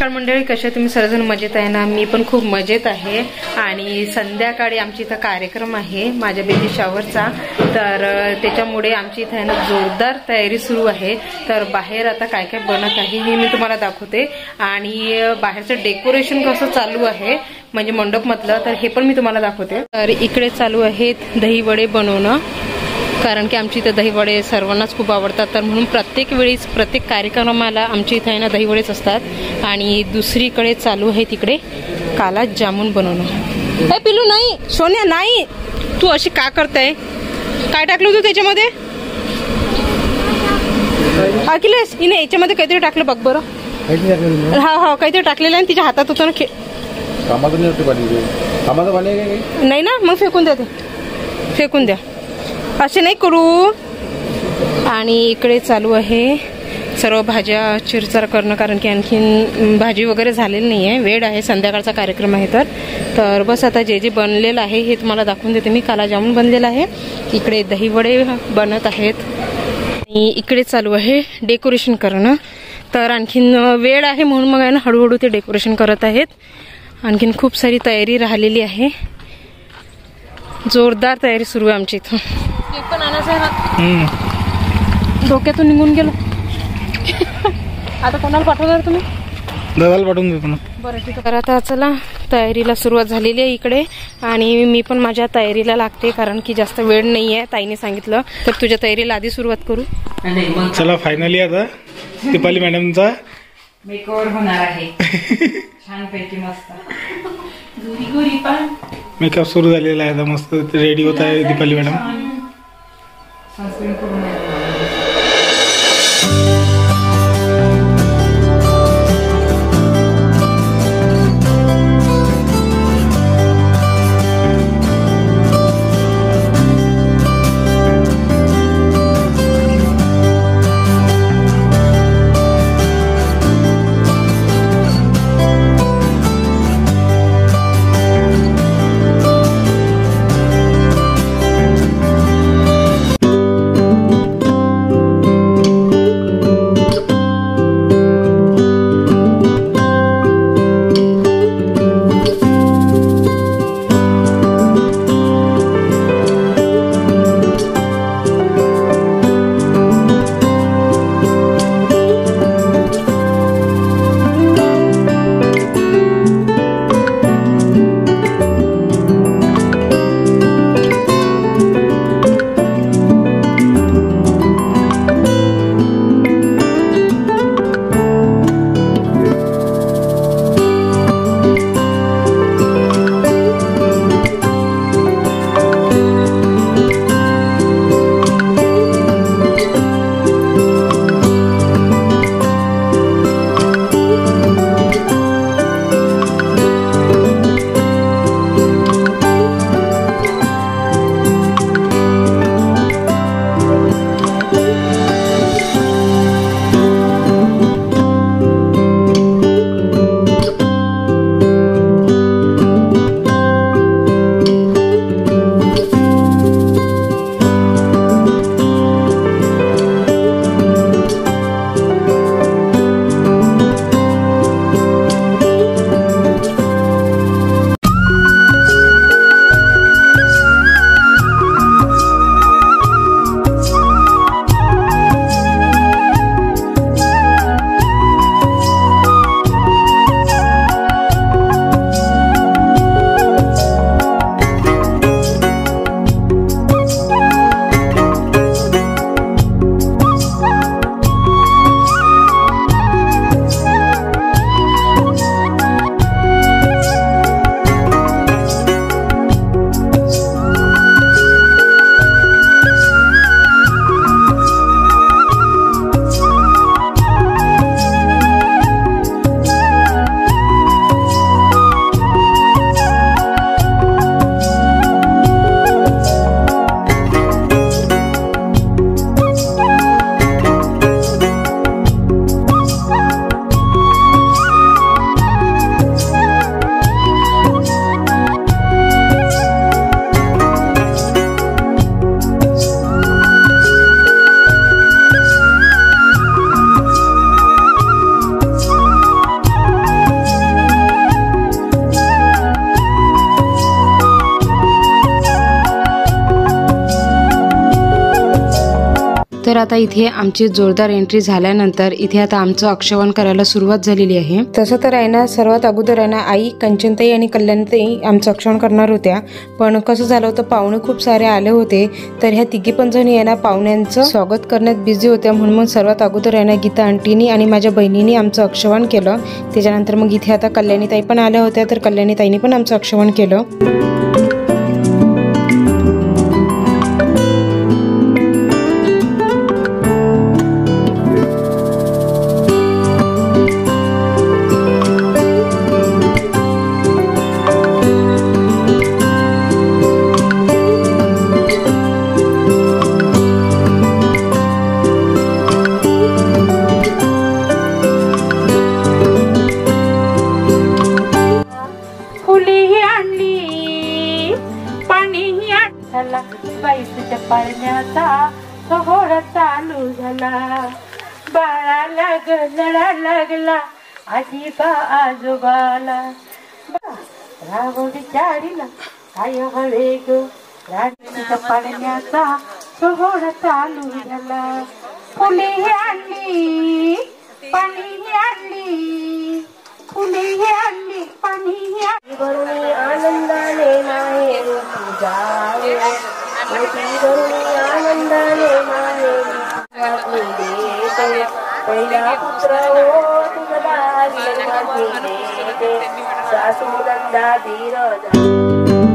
नमस्कार मंडळी कसे तुम्ही? सर्वजण मजेत आहे ना? मी पण खूप मजेत आहे. आणि संध्याकाळी आमची इथं कार्यक्रम आहे माझ्या बेबी शॉवरचा तर त्याच्यामुळे आमची इथं आहे ना जोरदार तयारी सुरू आहे. तर बाहेर आता काय काय बनत आहे हे मी तुम्हाला दाखवते. आणि बाहेरचं डेकोरेशन कसं चालू आहे म्हणजे मंडपमधलं तर हे पण मी तुम्हाला दाखवते. तर इकडे चालू आहेत दही वडे बनवणं. कारण की आमची इथं दहीवडे सर्वांनाच खूप आवडतात. तर म्हणून प्रत्येक वेळीच प्रत्येक कार्यक्रमाला आमच्या इथं आहे ना दहीवडेच असतात. आणि दुसरीकडे चालू आहे तिकडे काला जामून बनवणं. पिलू नाही. सोन्या नाही. तू अशी का करताय? काय टाकलं तू त्याच्यामध्ये? अखिलेश हिने याच्यामध्ये काहीतरी टाकलं बघ बरं. हा हा काहीतरी टाकलेलं आहे आणि तिच्या हातात होतं ना खे? नाही ना मग फेकून द्या ते. फेकून द्या. असे नाही करू. आणि इकडे चालू आहे सर्व भाज्या चिरचार करणं कारण की आणखीन भाजी वगैरे झालेली नाही आहे वेळ आहे संध्याकाळचा कार्यक्रम आहे तर. तर बस आता जे जे बनलेलं आहे हे तुम्हाला दाखवून देते. मी काला जामून बनलेलं आहे. इकडे दहीवडे बनत आहेत. आणि इकडे चालू आहे डेकोरेशन करणं. तर आणखीन वेळ आहे म्हणून मग आहे ना हळूहळू ते डेकोरेशन करत आहेत. आणखीन खूप सारी तयारी राहिलेली आहे. जोरदार तयारी सुरू आहे आमच्या इथं. केक पण आणायचं आहे हा डोक्यातून निघून गेलो. आता कोणाला पाठवणार तुम्ही? दादाला पाठवून देतो ना. बरं ठीक आहे. तर आता चला तयारीला सुरुवात झालेली आहे इकडे. आणि मी पण माझ्या तयारीला लागते कारण की जास्त वेळ नाही आहे ताईने सांगितलं. तर तुझ्या तयारीला आधी सुरुवात करू. चला फायनली आता. दीपाली मॅडमचा. मेकओव्हर होणार आहे. छानपैकी मस्त. गुरी गुरी पण. मेकअप सुरू झालेला आहे आता मस्त रेडी होत आहे दीपाली मॅडम. तर आता इथे आमची जोरदार एंट्री झाल्यानंतर इथे आता आमचं अक्षवण करायला सुरुवात झालेली आहे. तसं तर आहे ना सर्वात अगोदर आहे ना आई कंचनताई आणि कल्याणताई आमचं अक्षवण करणार होत्या. पण कसं झालं होतं पाहुणे खूप सारे आले होते. तर ह्या तिघी पण जणी आहे ना पाहुण्यांचं स्वागत करण्यात बिझी होत्या. म्हणून मग सर्वात अगोदर आहे ना गीता आंटीनी आणि माझ्या बहिणीने आमचं अक्षवण केलं. त्याच्यानंतर मग इथे आता कल्याणीताई पण आल्या होत्या तर कल्याणीताईने पण आमचं अक्षवण केलं. ग राणीच्या पाळण्याचा सोहळा चालू झाला फुलेही आणली पाणीही आणली फुलेही आणली पाणीही आणली करुणी आनंदाने माहेर जावे मोठी करुणी आनंदाने माहेर देते पहिला पुत्र हो तुझला जन्माची देते सासू नंदा धीर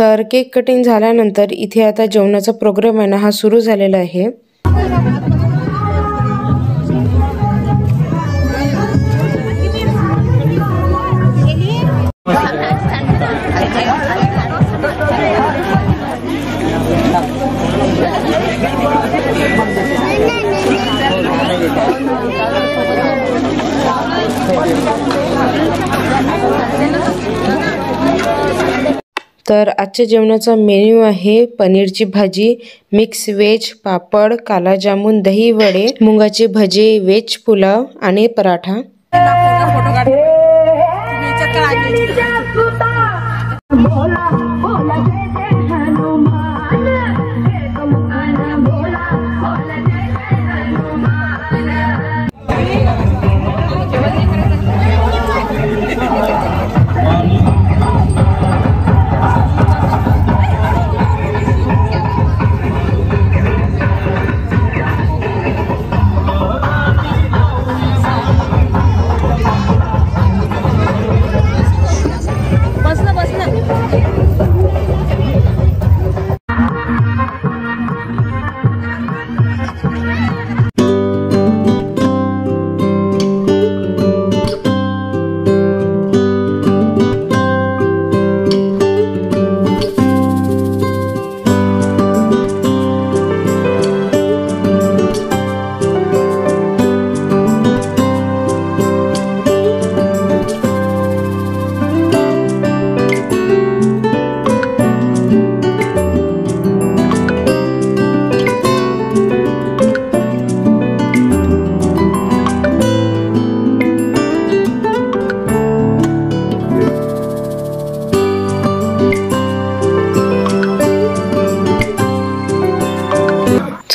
तर केक कटिंग झाल्यानंतर इथे आता जेवणाचा प्रोग्राम आहे ना हा सुरू झालेला आहे. तर आजच्या जेवणाचा मेन्यू आहे पनीरची भाजी मिक्स व्हेज पापड काला जामून दही वडे मुंगाचे भजे व्हेज पुलाव आणि पराठा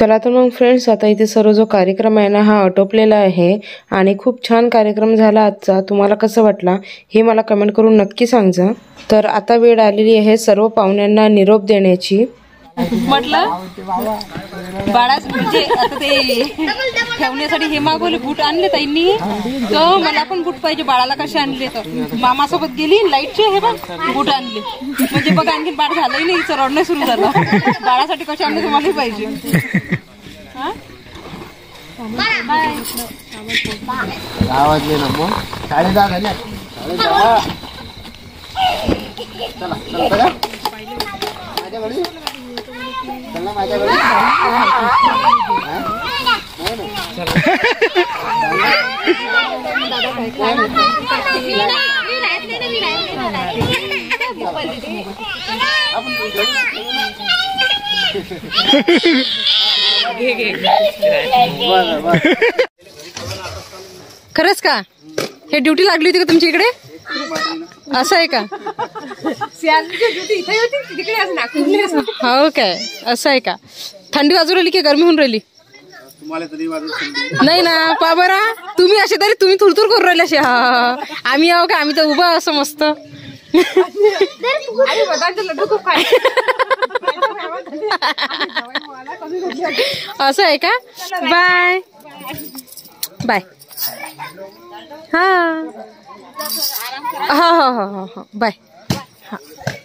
चला तर मग फ्रेंड्स आता इथे सर्व जो कार्यक्रम आहे ना हा आटोपलेला आहे. आणि खूप छान कार्यक्रम झाला आजचा. तुम्हाला कसं वाटला हे मला कमेंट करून नक्की सांगा. तर आता वेळ आलेली आहे सर्व पाहुण्यांना निरोप देण्याची. म्हटलं? बाळा म्हणजे आता ते ठेवण्यासाठी हे मागवले बूट आणले ताईंनी. तर मला पण बूट पाहिजे बाळाला कसे आणले तर. मामासोबत गेली लाईटचे हे बघ बूट आणले. म्हणजे बघ आणखी बाळ झालंही नाही हिचं रडणं सुरू झालं. बाळासाठी कसे आणले तुम्हालाही पाहिजे. वाजले ना मग. साडे दहा झाले साडे दहा चला चला चला. माझ्या खरंच का? हे ड्युटी लागली होती का तुमच्या इकडे? असं आहे का? हो काय असं आहे का? थंडी वाजू राहिली की गरमी होऊन राहिली? नाही ना पा बरा. तुम्ही असे तरी तुम्ही थुरथुर करून राहिले असे. हा. आम्ही आहो का? आम्ही तर उभा असं मस्त. असं आहे का? बाय. बाय. हा हा हा हा हा. बाय. は。